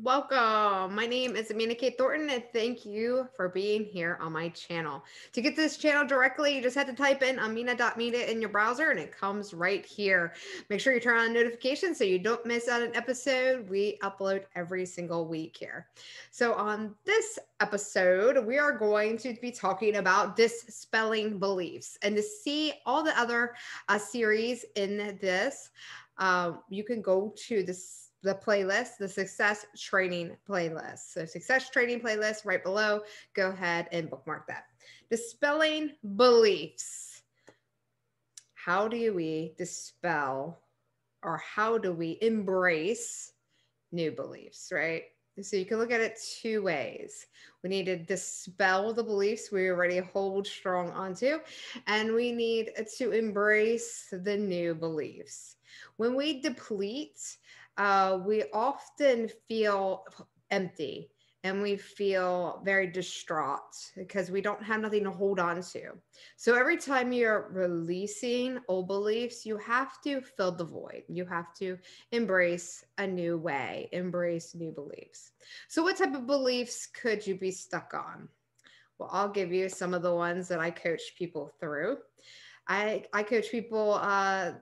Welcome. My name is Amena Kay Thornton, and thank you for being here on my channel. To get this channel directly, you just have to type in amena.media in your browser and it comes right here. Make sure you turn on notifications so you don't miss out an episode. We upload every single week here. So, on this episode, we are going to be talking about dispelling beliefs. And to see all the other uh, series in this, uh, you can go to this the playlist, the success training playlist. So, success training playlist right below. Go ahead and bookmark that. Dispelling beliefs. How do we dispel or how do we embrace new beliefs, right? So, you can look at it two ways. We need to dispel the beliefs we already hold strong onto, and we need to embrace the new beliefs. When we deplete, uh, we often feel empty and we feel very distraught because we don't have nothing to hold on to. So every time you're releasing old beliefs, you have to fill the void. You have to embrace a new way, embrace new beliefs. So, what type of beliefs could you be stuck on? Well, I'll give you some of the ones that I coach people through. I, I coach people uh,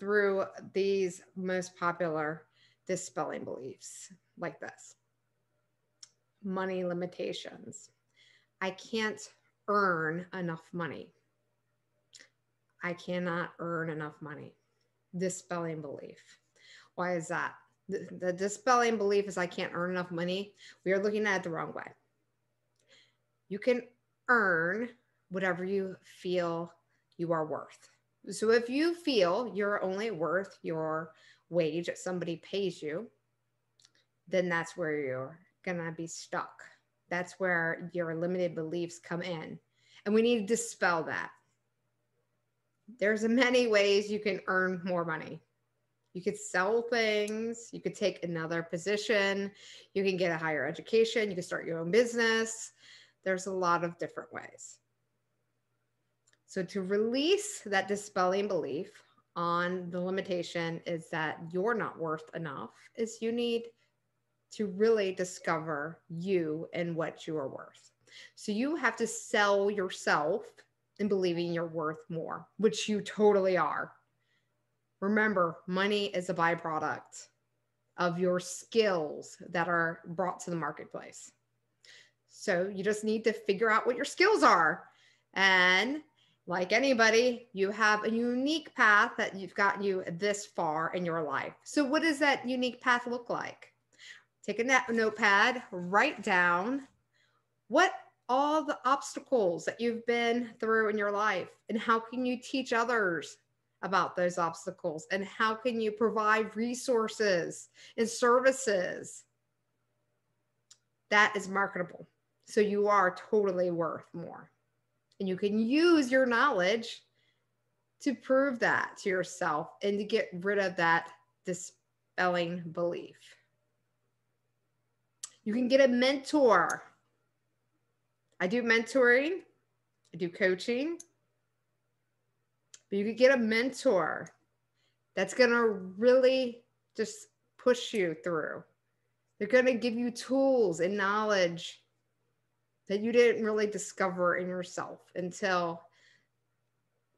through these most popular dispelling beliefs like this money limitations. I can't earn enough money. I cannot earn enough money. Dispelling belief. Why is that? The, the, dispelling belief is I can't earn enough money. We are looking at it the wrong way. You can earn whatever you feel you are worth. So if you feel you're only worth your wage that somebody pays you, then that's where you're to be stuck. That's where your limited beliefs come in. And we need to dispel that. There's many ways you can earn more money. You could sell things, you could take another position, you can get a higher education, you can start your own business. There's a lot of different ways. So, to release that dispelling belief on the limitation is that you're not worth enough, is you need to really discover you and what you are worth. So, you have to sell yourself in believing you're worth more, which you totally are. Remember, money is a byproduct of your skills that are brought to the marketplace. So, you just need to figure out what your skills are and like anybody, you have a unique path that you've gotten you this far in your life. So, what does that unique path look like? Take a notepad, write down what all the obstacles that you've been through in your life, and how can you teach others about those obstacles, and how can you provide resources and services that is marketable. So, you are totally worth more. And you can use your knowledge to prove that to yourself and to get rid of that dispelling belief. You can get a mentor. I do mentoring, I do coaching, but you could get a mentor that's going to really just push you through. They're going to give you tools and knowledge that you didn't really discover in yourself until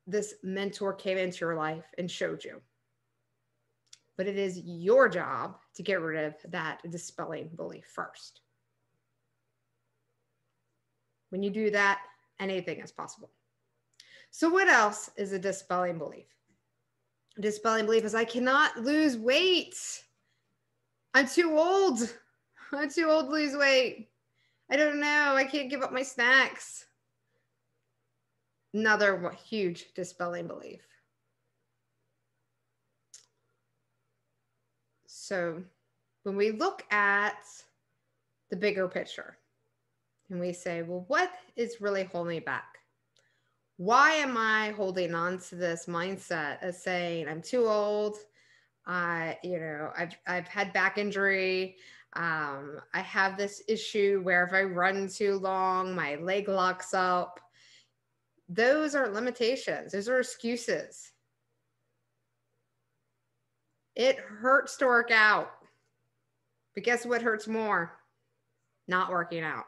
this mentor came into your life and showed you. But it is your job to get rid of that dispelling belief first. When you do that, anything is possible. So, what else is a dispelling belief? A dispelling belief is I cannot lose weight. I'm too old. I'm too old to lose weight. I don't know. I can't give up my snacks. Another huge dispelling belief. So when we look at the bigger picture and we say, well, what is really holding me back? Why am I holding on to this mindset of saying I'm too old? I, you know, I've, I've had back injury. Um, I have this issue where if I run too long, my leg locks up. Those are limitations, those are excuses. It hurts to work out. But guess what hurts more? Not working out.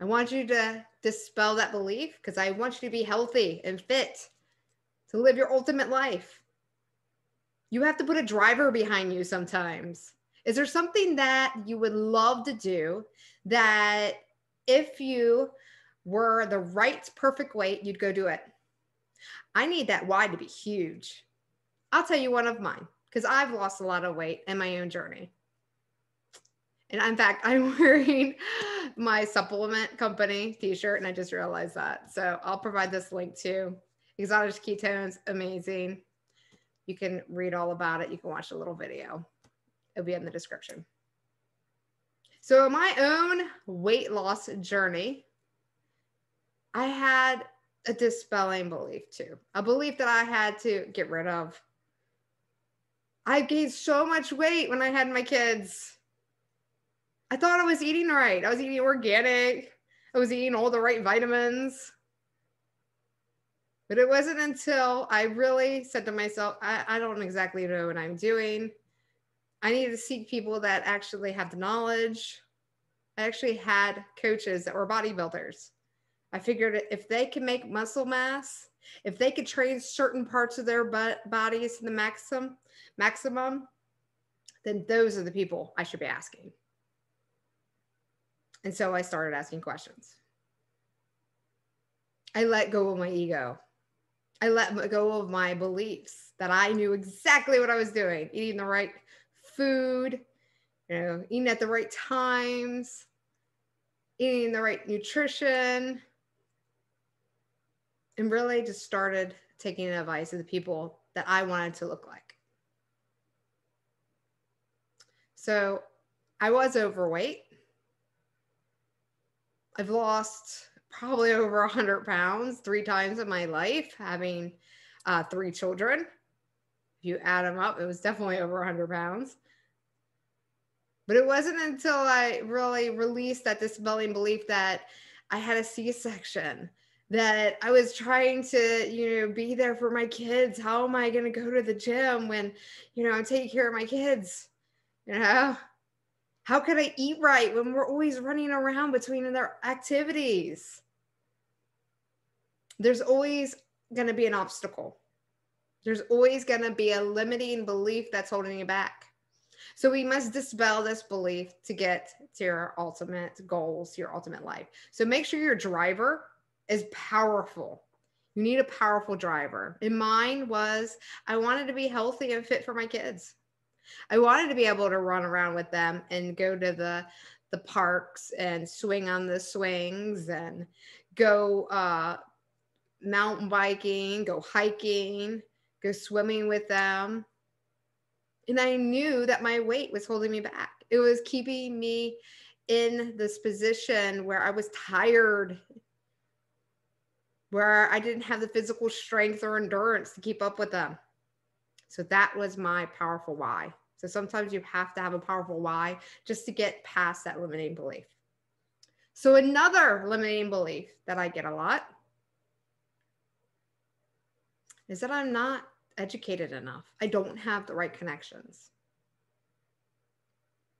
I want you to dispel that belief because I want you to be healthy and fit to live your ultimate life. You have to put a driver behind you sometimes. Is there something that you would love to do that if you were the right perfect weight, you'd go do it? I need that why to be huge. I'll tell you one of mine because I've lost a lot of weight in my own journey. And in fact, I'm wearing my supplement company t shirt, and I just realized that. So I'll provide this link too. Exotic ketones, amazing. You can read all about it. You can watch a little video, it'll be in the description. So, my own weight loss journey, I had a dispelling belief too, a belief that I had to get rid of. I gained so much weight when I had my kids. I thought I was eating right. I was eating organic. I was eating all the right vitamins. But it wasn't until I really said to myself, I, I don't exactly know what I'm doing. I needed to seek people that actually have the knowledge. I actually had coaches that were bodybuilders. I figured if they can make muscle mass, if they could train certain parts of their bodies to the maximum, maximum, then those are the people I should be asking. And so I started asking questions. I let go of my ego. I let go of my beliefs that I knew exactly what I was doing, eating the right food, you know, eating at the right times, eating the right nutrition, and really just started taking advice of the people that I wanted to look like. So I was overweight. I've lost probably over 100 pounds three times in my life, having uh, three children. If you add them up, it was definitely over 100 pounds. But it wasn't until I really released that dispelling belief that I had a C section, that I was trying to, you know, be there for my kids. How am I going to go to the gym when, you know, taking care of my kids? You know, how could I eat right when we're always running around between their activities? There's always going to be an obstacle. There's always going to be a limiting belief that's holding you back. So we must dispel this belief to get to your ultimate goals, your ultimate life. So make sure your driver is powerful. You need a powerful driver. And mine was I wanted to be healthy and fit for my kids. I wanted to be able to run around with them and go to the the parks and swing on the swings and go uh, mountain biking, go hiking, go swimming with them. And I knew that my weight was holding me back. It was keeping me in this position where I was tired where I didn't have the physical strength or endurance to keep up with them. So that was my powerful why. So sometimes you have to have a powerful why just to get past that limiting belief. So another limiting belief that I get a lot is that I'm not educated enough. I don't have the right connections.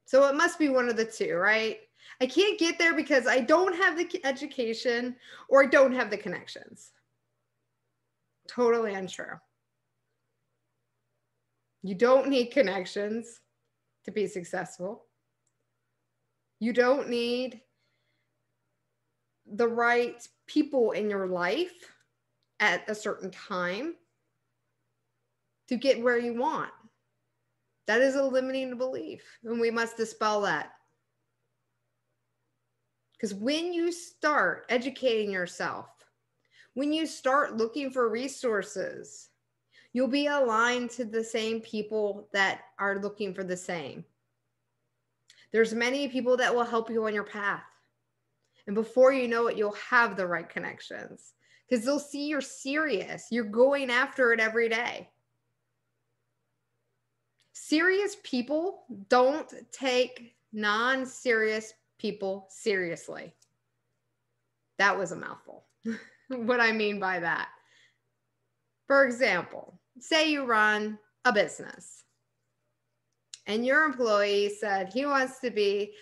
So it must be one of the two, right? I can't get there because I don't have the education or I don't have the connections. Totally untrue. You don't need connections to be successful. You don't need the right people in your life at a certain time to get where you want. That is a limiting belief, and we must dispel that. Because when you start educating yourself, when you start looking for resources, you'll be aligned to the same people that are looking for the same. There's many people that will help you on your path. And before you know it, you'll have the right connections because they'll see you're serious. You're going after it every day. Serious people don't take non serious people seriously. That was a mouthful. what I mean by that. For example, say you run a business and your employee said he wants to be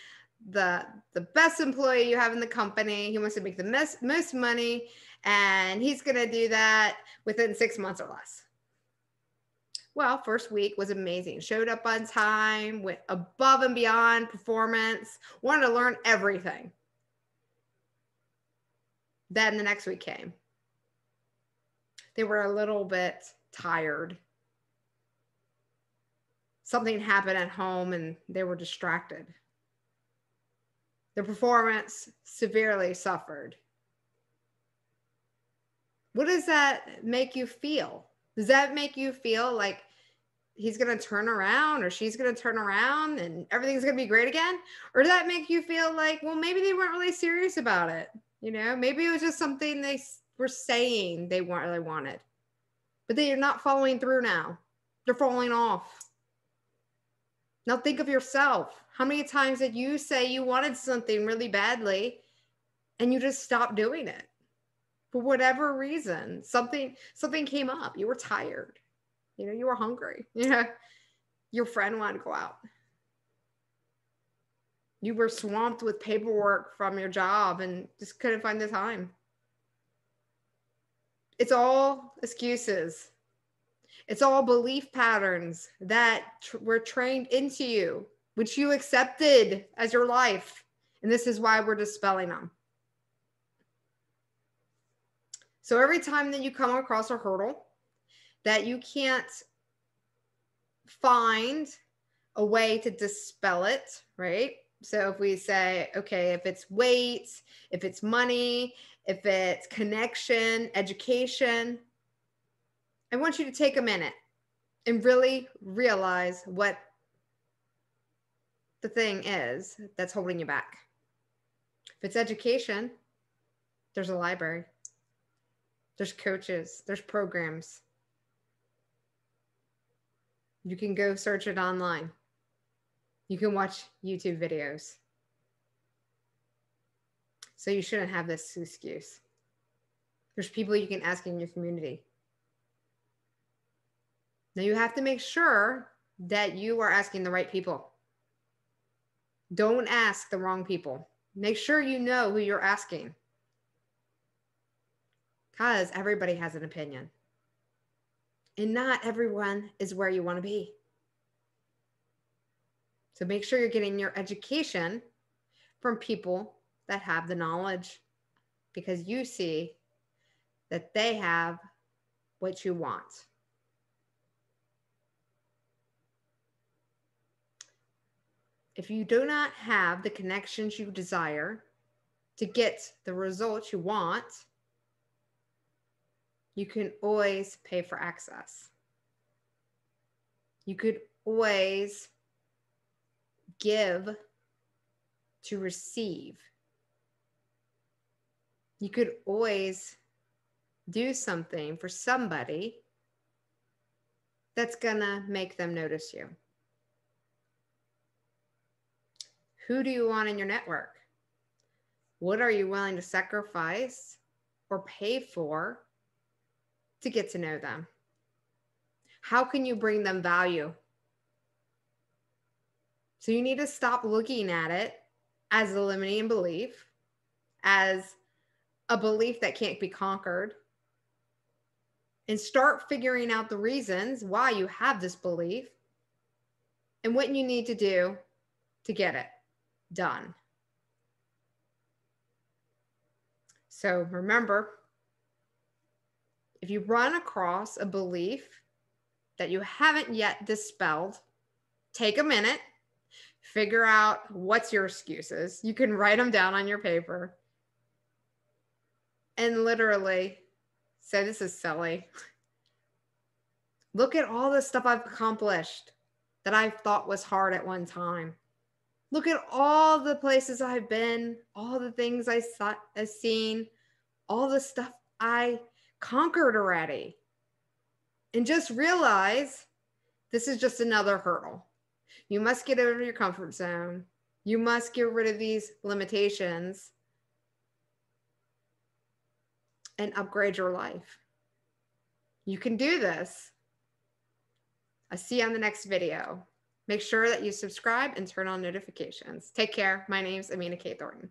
the the best employee you have in the company. He wants to make the most, most money and he's going to do that within 6 months or less. Well, first week was amazing. Showed up on time, went above and beyond performance, wanted to learn everything. Then the next week came. They were a little bit tired. Something happened at home and they were distracted. Their performance severely suffered. What does that make you feel? Does that make you feel like he's going to turn around or she's going to turn around and everything's going to be great again? Or does that make you feel like, well, maybe they weren't really serious about it? You know, maybe it was just something they were saying they weren't really wanted, but they are not following through now. They're falling off. Now think of yourself. How many times did you say you wanted something really badly and you just stopped doing it? For whatever reason, something something came up. You were tired. You know, you were hungry. You know, your friend wanted to go out you were swamped with paperwork from your job and just couldn't find the time. It's all excuses. It's all belief patterns that tr- were trained into you, which you accepted as your life. And this is why we're dispelling them. So every time that you come across a hurdle that you can't find a way to dispel it, right? So if we say, okay, if it's weight, if it's money, if it's connection, education, I want you to take a minute and really realize what the thing is that's holding you back. If it's education, there's a library, there's coaches, there's programs. You can go search it online. You can watch YouTube videos. So you shouldn't have this excuse. There's people you can ask in your community. Now you have to make sure that you are asking the right people. Don't ask the wrong people. Make sure you know who you're asking. Because everybody has an opinion. And not everyone is where you want to be. So make sure you're getting your education from people that have the knowledge because you see that they have what you want. If you do not have the connections you desire to get the results you want, you can always pay for access. You could always give to receive. You could always do something for somebody that's going to make them notice you. Who do you want in your network? What are you willing to sacrifice or pay for to get to know them? How can you bring them value? So you need to stop looking at it as a limiting belief, as a belief that can't be conquered, and start figuring out the reasons why you have this belief and what you need to do to get it done. So remember, if you run across a belief that you haven't yet dispelled, take a minute figure out what's your excuses. You can write them down on your paper and literally say, This is silly. Look at all the stuff I've accomplished that I thought was hard at one time. Look at all the places I've been, all the things I saw, I've seen, all the stuff I conquered already. And just realize this is just another hurdle. You must get out of your comfort zone. You must get rid of these limitations and upgrade your life. You can do this. I'll see you on the next video. Make sure that you subscribe and turn on notifications. Take care. My name's Amena Kay Thornton.